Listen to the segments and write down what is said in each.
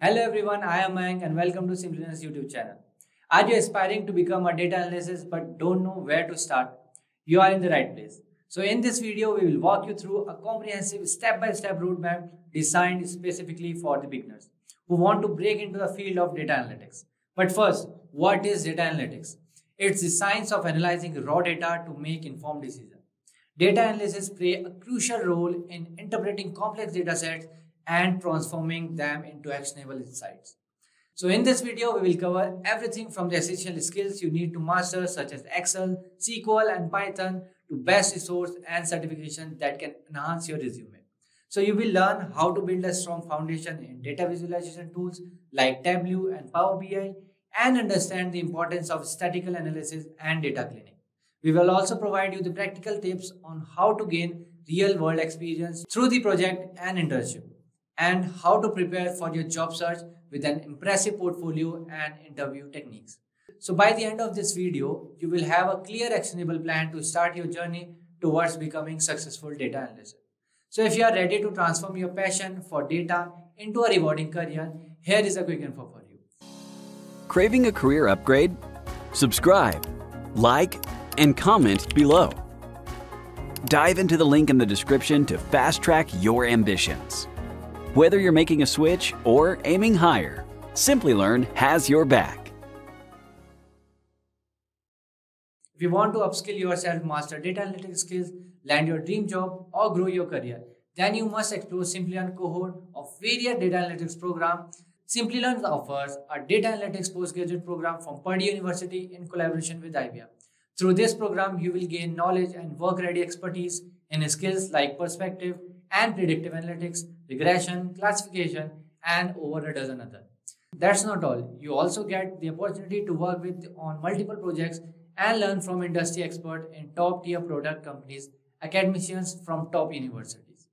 Hello everyone, I am Mayank and welcome to Simplilearn's YouTube channel. Are you aspiring to become a data analyst but don't know where to start? You are in the right place. So in this video, we will walk you through a comprehensive step-by-step roadmap designed specifically for the beginners who want to break into the field of data analytics. But first, what is data analytics? It's the science of analyzing raw data to make informed decisions. Data analysis play a crucial role in interpreting complex data sets and transforming them into actionable insights. So in this video, we will cover everything from the essential skills you need to master such as Excel, SQL and Python to best resource and certification that can enhance your resume. So you will learn how to build a strong foundation in data visualization tools like Tableau and Power BI and understand the importance of statistical analysis and data cleaning. We will also provide you the practical tips on how to gain real world experience through the project and internship and how to prepare for your job search with an impressive portfolio and interview techniques. So by the end of this video, you will have a clear actionable plan to start your journey towards becoming successful data analyst. So if you are ready to transform your passion for data into a rewarding career, here is a quick info for you. Craving a career upgrade? Subscribe, like, and comment below. Dive into the link in the description to fast track your ambitions. Whether you're making a switch or aiming higher, Simplilearn has your back. If you want to upskill yourself, master data analytics skills, land your dream job, or grow your career, then you must explore Simplilearn cohort of various data analytics program. Simplilearn offers a data analytics postgraduate program from Purdue University in collaboration with IBM. Through this program, you will gain knowledge and work-ready expertise in skills like perspective and predictive analytics, regression, classification, and over a dozen other. That's not all. You also get the opportunity to work with on multiple projects and learn from industry experts in top tier product companies, academicians from top universities.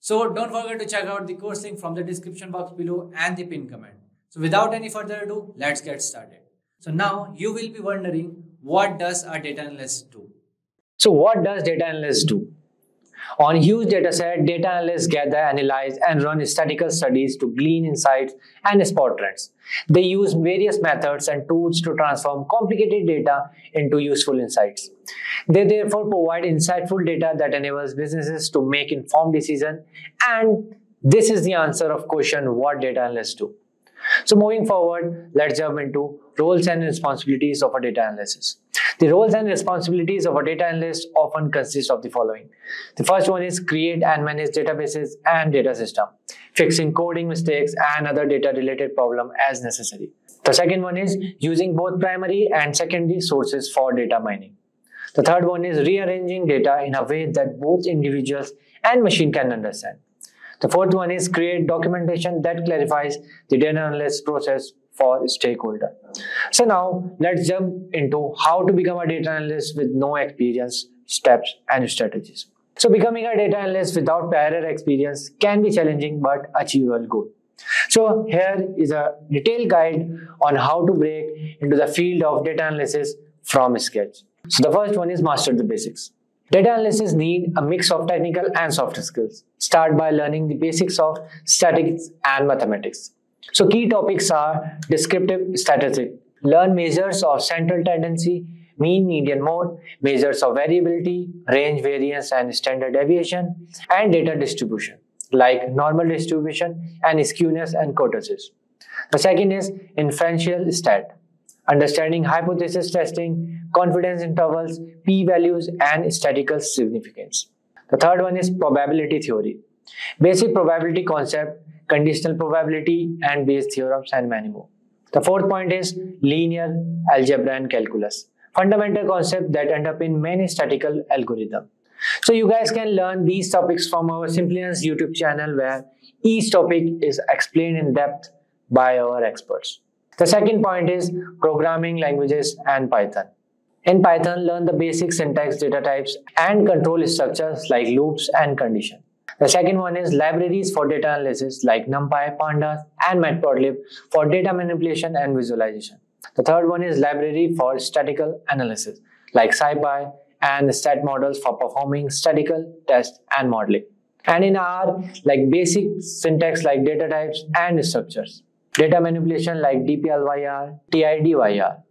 So don't forget to check out the course link from the description box below and the pin comment. So without any further ado, let's get started. So now you will be wondering what does a data analyst do? So what does data analyst do? On huge dataset, data analysts gather, analyze, and run statistical studies to glean insights and spot trends. They use various methods and tools to transform complicated data into useful insights. They therefore provide insightful data that enables businesses to make informed decisions and this is the answer of question what data analysts do. So moving forward, let's jump into roles and responsibilities of a data analyst. The roles and responsibilities of a data analyst often consist of the following. The first one is create and manage databases and data system, fixing coding mistakes and other data related problem as necessary. The second one is using both primary and secondary sources for data mining. The third one is rearranging data in a way that both individuals and machine can understand. The fourth one is create documentation that clarifies the data analysis process for stakeholder. So now let's jump into how to become a data analyst with no experience, steps and strategies. So becoming a data analyst without prior experience can be challenging but achievable goal. So here is a detailed guide on how to break into the field of data analysis from scratch. So the first one is master the basics. Data analysis need a mix of technical and soft skills. Start by learning the basics of statistics and mathematics. So key topics are descriptive statistics. Learn measures of central tendency, mean, median, mode, measures of variability, range, variance, and standard deviation, and data distribution, like normal distribution and skewness and kurtosis. The second is inferential stat, understanding hypothesis testing, confidence intervals, p-values, and statistical significance. The third one is probability theory. Basic probability concept, conditional probability, and Bayes theorems, and many more. The fourth point is linear algebra and calculus. Fundamental concept that underpin many statistical algorithms. So you guys can learn these topics from our Simplilearn's YouTube channel where each topic is explained in depth by our experts. The second point is programming languages and Python. In Python, learn the basic syntax, data types, and control structures like loops and condition. The second one is libraries for data analysis like NumPy, Pandas, and Matplotlib for data manipulation and visualization. The third one is library for statistical analysis like SciPy and stat models for performing statistical tests and modeling. And in R, like basic syntax like data types and structures. Data manipulation like dplyr, tidyr.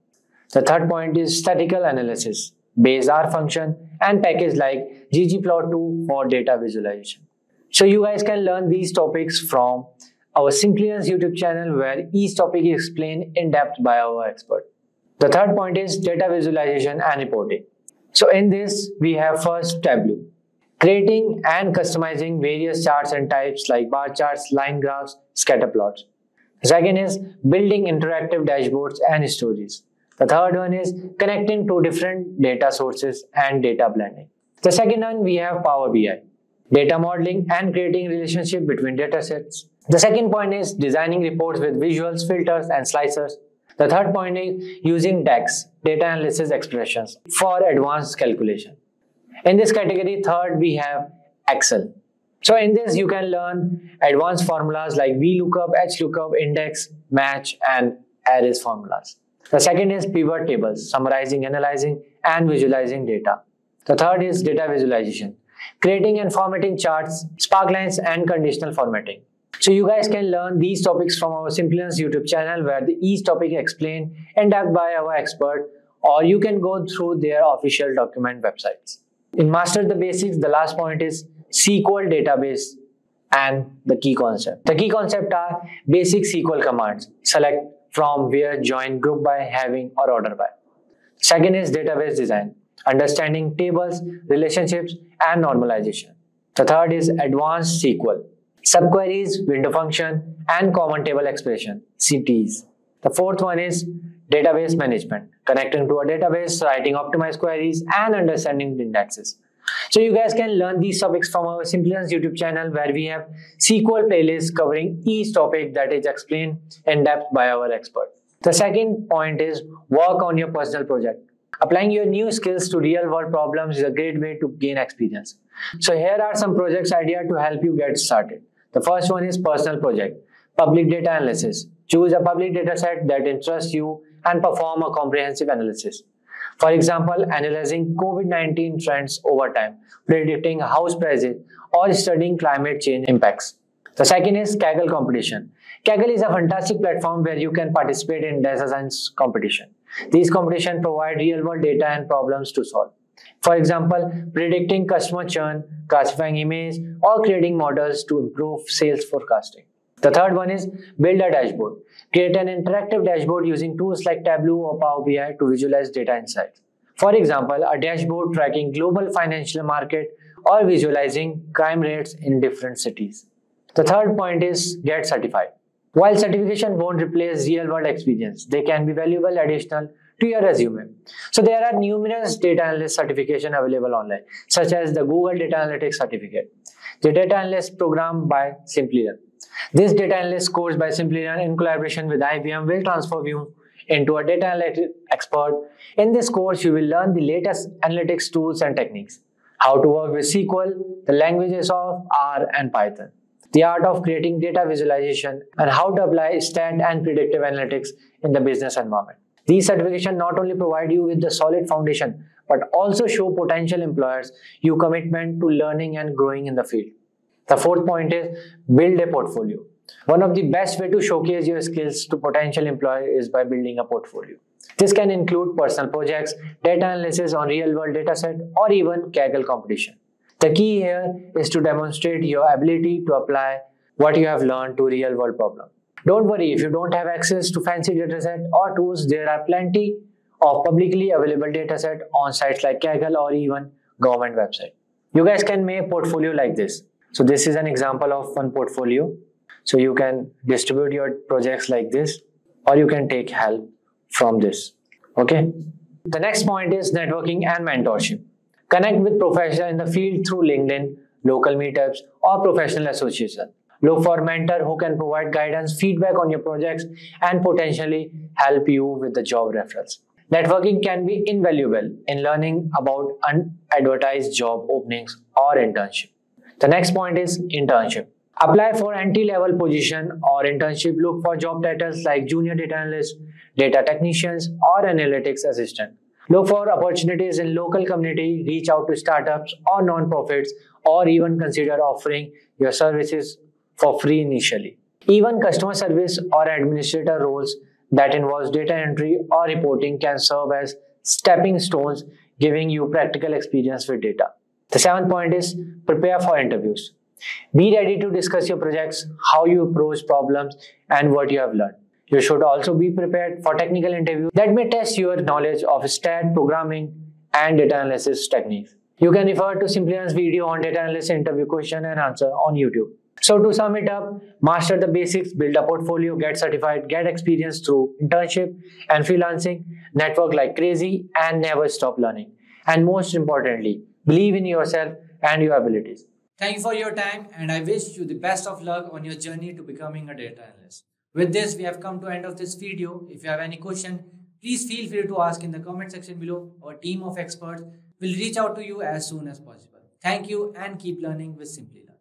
The third point is statistical analysis, base R function, and package like ggplot2 for data visualization. So you guys can learn these topics from our Simplilearn's YouTube channel where each topic is explained in depth by our expert. The third point is data visualization and reporting. So in this, we have first Tableau. Creating and customizing various charts and types like bar charts, line graphs, scatter plots. Second is building interactive dashboards and stories. The third one is connecting to different data sources and data blending. The second one, we have Power BI data modeling and creating relationship between data sets. The second point is designing reports with visuals, filters, and slicers. The third point is using DAX, data analysis expressions, for advanced calculation. In this category, third, we have Excel. So in this, you can learn advanced formulas like VLOOKUP, HLOOKUP, index, match, and arrays formulas. The second is pivot tables, summarizing, analyzing, and visualizing data. The third is data visualization, creating and formatting charts, sparklines, and conditional formatting. So you guys can learn these topics from our Simplilearn's YouTube channel where the each topic explained and depth by our expert or you can go through their official document websites. In Master the Basics, the last point is SQL database and the key concept. The key concept are basic SQL commands. Select from where join group by having or order by. Second is database design understanding tables, relationships, and normalization. The third is advanced SQL, subqueries, window function, and common table expression, CTEs. The fourth one is database management, connecting to a database, writing optimized queries, and understanding indexes. So you guys can learn these topics from our Simplilearn's YouTube channel where we have SQL playlists covering each topic that is explained in depth by our expert. The second point is work on your personal project. Applying your new skills to real world problems is a great way to gain experience. So here are some projects idea to help you get started. The first one is personal project, public data analysis. Choose a public data set that interests you and perform a comprehensive analysis. For example, analyzing COVID-19 trends over time, predicting house prices, or studying climate change impacts. The second is Kaggle competition. Kaggle is a fantastic platform where you can participate in data science competition. These competitions provide real-world data and problems to solve. For example, predicting customer churn, classifying image, or creating models to improve sales forecasting. The third one is build a dashboard. Create an interactive dashboard using tools like Tableau or Power BI to visualize data insights. For example, a dashboard tracking global financial market or visualizing crime rates in different cities. The third point is get certified. While certification won't replace real world experience, they can be valuable additional to your resume. So there are numerous data analyst certification available online, such as the Google Data Analytics Certificate, the Data Analyst Program by Simplilearn. This data analyst course by Simply Simplilearn in collaboration with IBM will transform you into a data analytics expert. In this course, you will learn the latest analytics tools and techniques, how to work with SQL, the languages of R and Python the art of creating data visualization, and how to apply stat and predictive analytics in the business environment. These certifications not only provide you with the solid foundation, but also show potential employers your commitment to learning and growing in the field. The fourth point is build a portfolio. One of the best way to showcase your skills to potential employer is by building a portfolio. This can include personal projects, data analysis on real-world dataset, or even Kaggle competition. The key here is to demonstrate your ability to apply what you have learned to real world problem. Don't worry if you don't have access to fancy dataset or tools, there are plenty of publicly available dataset on sites like Kaggle or even government website. You guys can make portfolio like this. So this is an example of one portfolio. So you can distribute your projects like this or you can take help from this. Okay. The next point is networking and mentorship. Connect with professionals in the field through LinkedIn, local meetups, or professional association. Look for a mentor who can provide guidance, feedback on your projects, and potentially help you with the job referrals. Networking can be invaluable in learning about unadvertised job openings or internship. The next point is internship. Apply for entry-level position or internship. Look for job titles like junior data analyst, data technicians, or analytics assistant. Look for opportunities in local community, reach out to startups or non-profits or even consider offering your services for free initially. Even customer service or administrator roles that involves data entry or reporting can serve as stepping stones giving you practical experience with data. The seventh point is prepare for interviews. Be ready to discuss your projects, how you approach problems, and what you have learned. You should also be prepared for technical interviews that may test your knowledge of stat programming and data analysis techniques. You can refer to Simplilearn's video on data analysis interview question and answer on YouTube. So to sum it up, master the basics, build a portfolio, get certified, get experience through internship and freelancing, network like crazy and never stop learning. And most importantly, believe in yourself and your abilities. Thank you for your time and I wish you the best of luck on your journey to becoming a data analyst. With this, we have come to end of this video. If you have any question, please feel free to ask in the comment section below. Our team of experts will reach out to you as soon as possible. Thank you and keep learning with Simplilearn.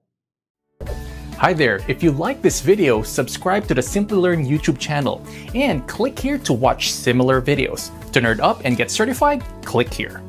Hi there, if you like this video, subscribe to the Simplilearn YouTube channel and click here to watch similar videos. To nerd up and get certified, click here.